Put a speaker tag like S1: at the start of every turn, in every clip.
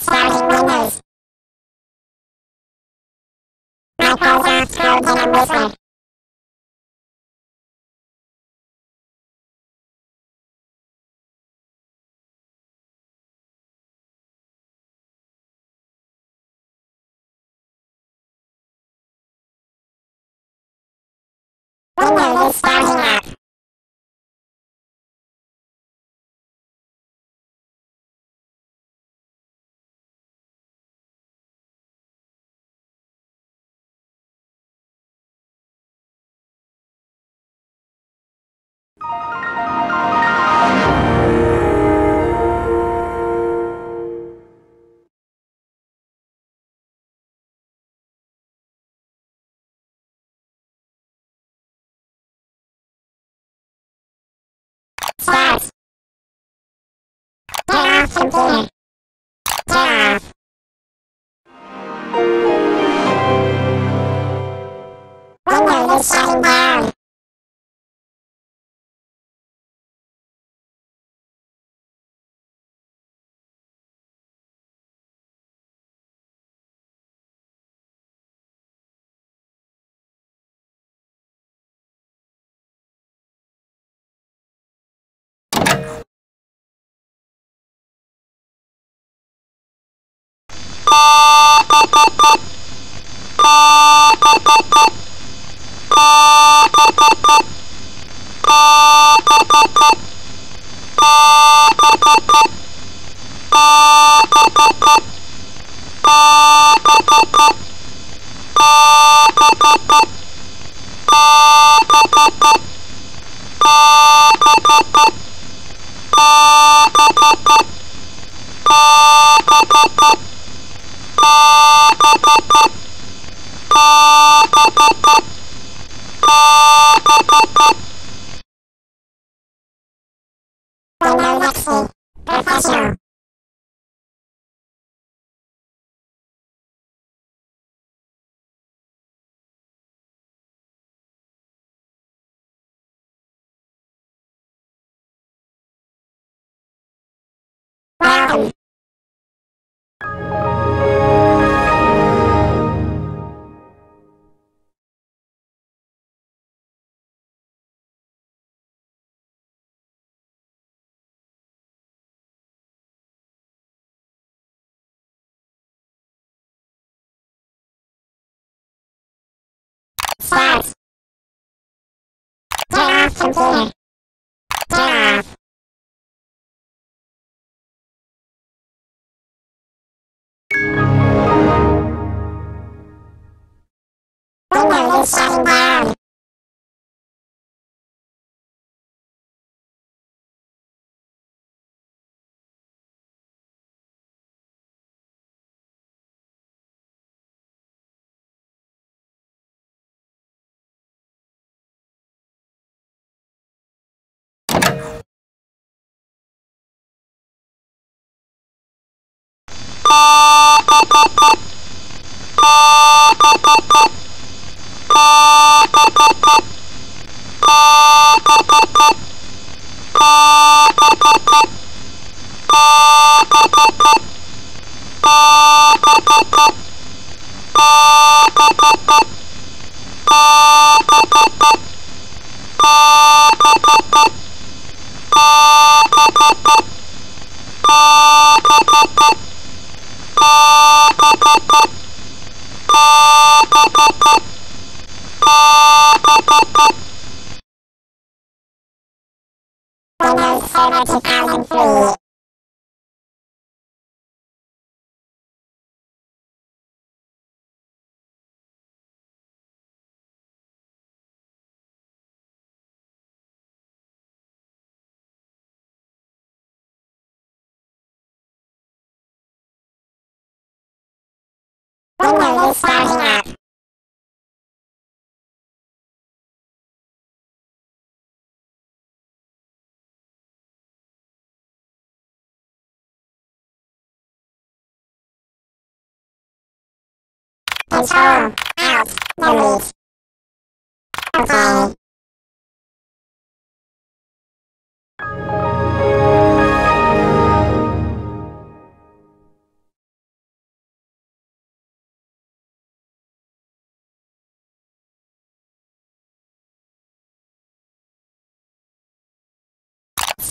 S1: Starting Windows. Microsoft Code and Oh no, it's starting up. Windows is shutting down. Pop, pop, pop. Bop, bop, bop. Computer. Turn off. Pop, pop, pop. 172,003 Windows is starting up. Control, Alt, Delete. Okay.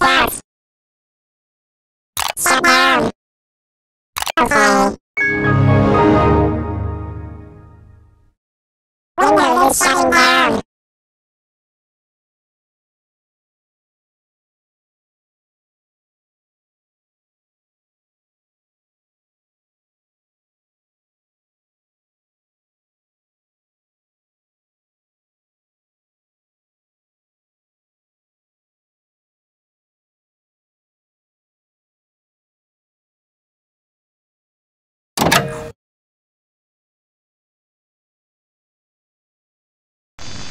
S1: Start. Shut down. Okay. Windows is shutting down.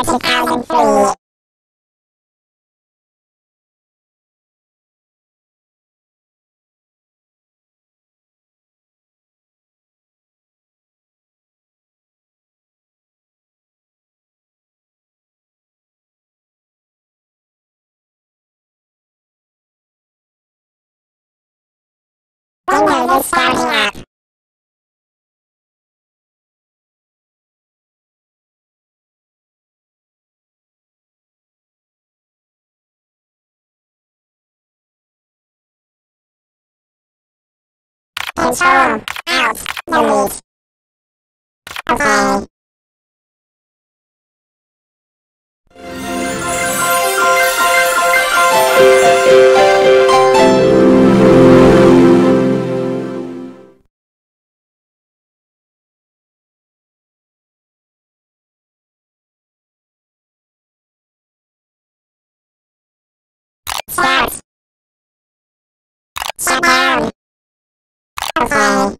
S1: 1,000 thousand feet. Windows is starting up. Control, Alt, Delete. Okay. Down. Okay.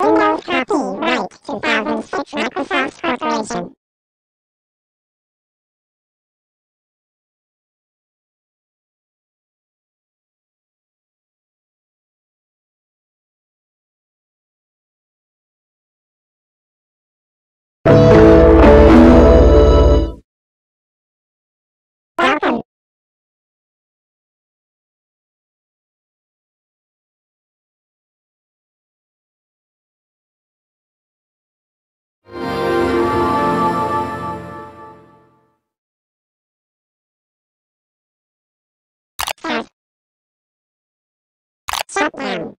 S1: Windows Copyright 2006 Microsoft Corporation. Shut down.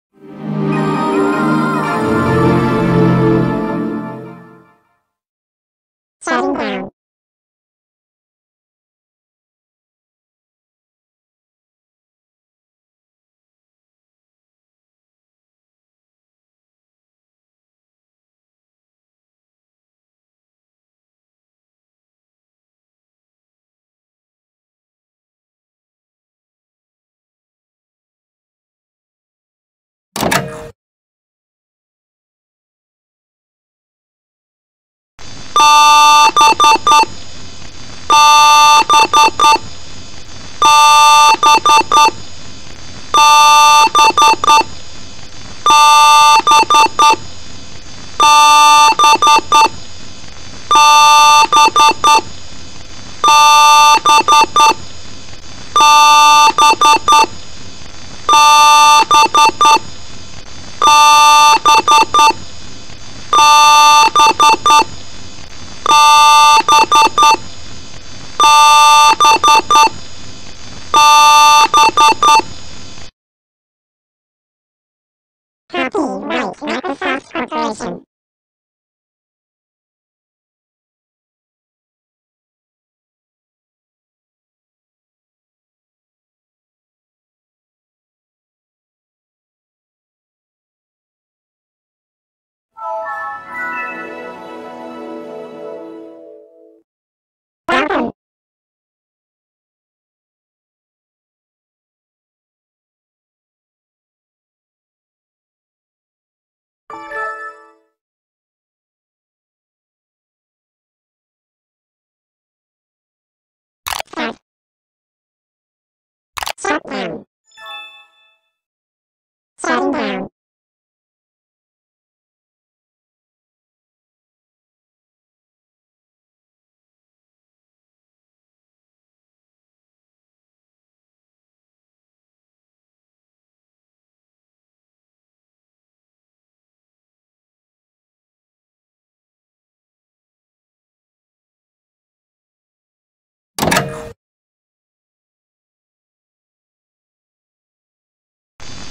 S1: Shutting down. Copyright Microsoft Corporation. Welcome. Shut down. Shutting down.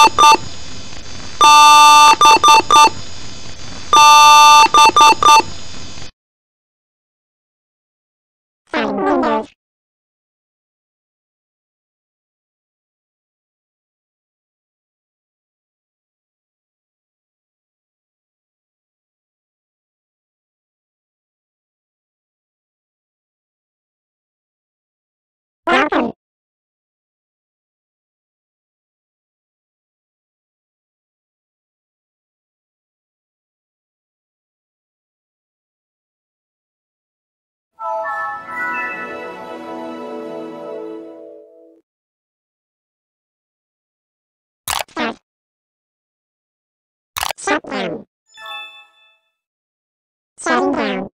S1: Sign Start. Shut down. Shutting down.